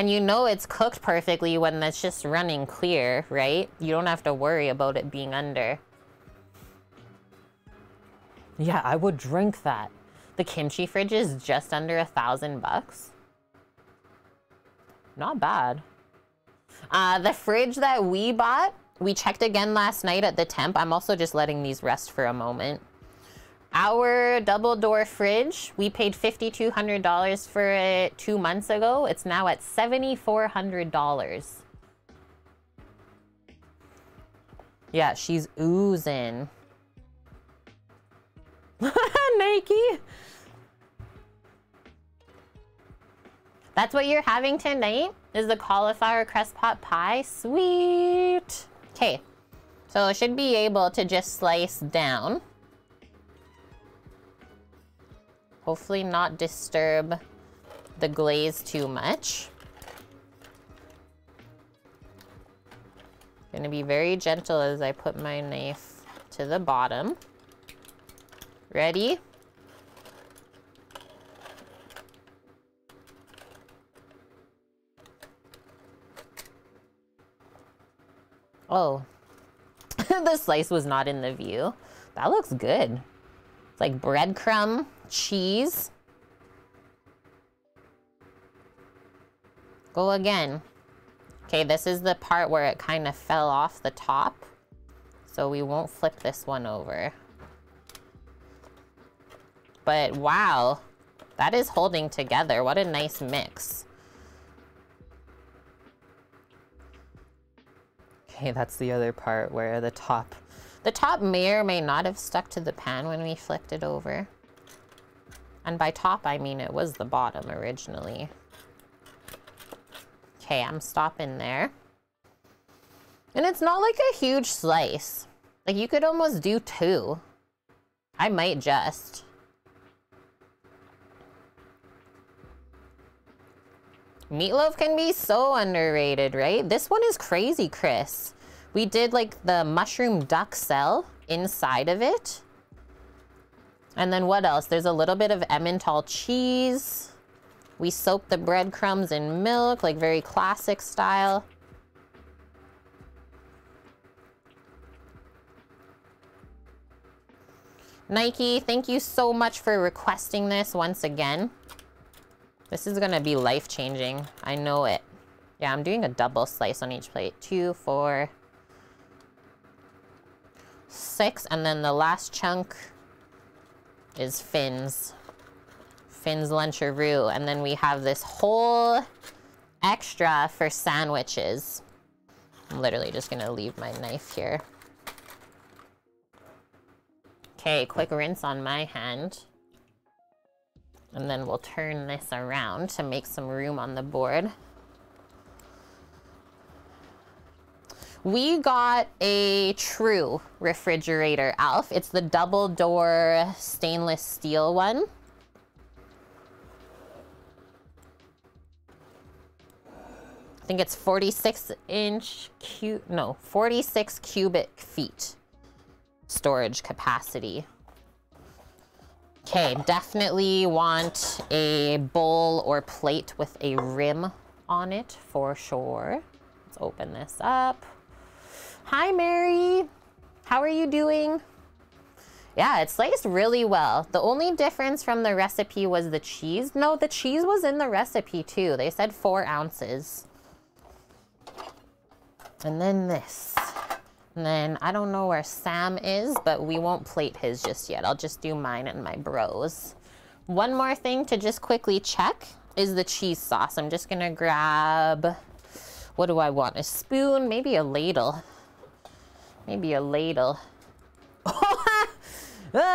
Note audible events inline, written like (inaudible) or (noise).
And you know it's cooked perfectly when it's just running clear, right? You don't have to worry about it being under. Yeah, I would drink that. The kimchi fridge is just under a thousand bucks. Not bad. Uh, the fridge that we bought, we checked again last night at the temp. I'm also just letting these rest for a moment. Our double door fridge, we paid $5,200 for it two months ago. It's now at $7,400. Yeah, she's oozing. (laughs) Nike. That's what you're having tonight? Is the cauliflower crust pot pie? Sweet. Okay, so should be able to just slice down. Hopefully not disturb the glaze too much. Gonna be very gentle as I put my knife to the bottom. Ready? Oh, (laughs) the slice was not in the view. That looks good. Like breadcrumb, cheese. Go again. Okay, this is the part where it kind of fell off the top. So we won't flip this one over. But wow, that is holding together. What a nice mix. Okay, that's the other part where the top, the top may or may not have stuck to the pan when we flipped it over. And by top, I mean it was the bottom originally. Okay, I'm stopping there. And it's not like a huge slice. Like you could almost do two. I might just. Meatloaf can be so underrated, right? This one is crazy, Chris. We did like the mushroom duxelles inside of it. And then what else? There's a little bit of Emmental cheese. We soak the breadcrumbs in milk, like very classic style. Nike, thank you so much for requesting this once again. This is gonna be life-changing. I know it. Yeah, I'm doing a double slice on each plate. Two, four, six, and then the last chunk is Finn's. Finn's Luncheroo. And then we have this whole extra for sandwiches. I'm literally just gonna leave my knife here. Okay, quick rinse on my hand. And then we'll turn this around to make some room on the board. We got a true refrigerator, Alf. It's the double door stainless steel one. I think it's 46 inch cu no, 46 cubic feet storage capacity. Okay, definitely want a bowl or plate with a rim on it for sure. Let's open this up. Hi, Mary. How are you doing? Yeah, it sliced really well. The only difference from the recipe was the cheese. No, the cheese was in the recipe too. They said four ounces. And then this. And then I don't know where Sam is, but we won't plate his just yet. I'll just do mine and my bros. One more thing to just quickly check is the cheese sauce. I'm just gonna grab, what do I want? A spoon, maybe a ladle. Maybe a ladle. (laughs) Ah!